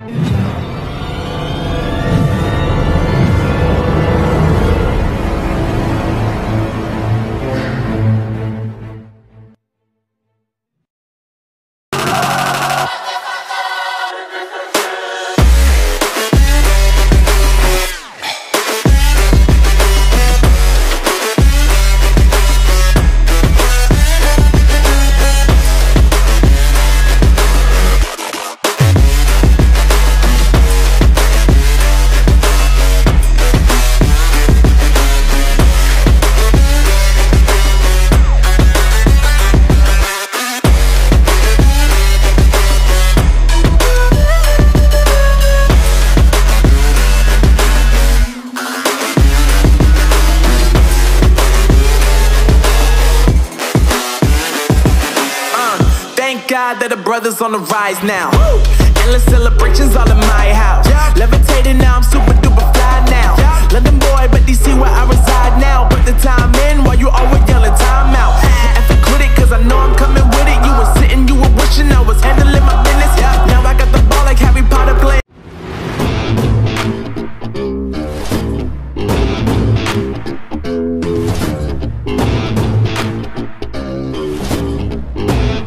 Yeah. God that the brothers on the rise now. Endless celebrations all in my house. Levitating now, I'm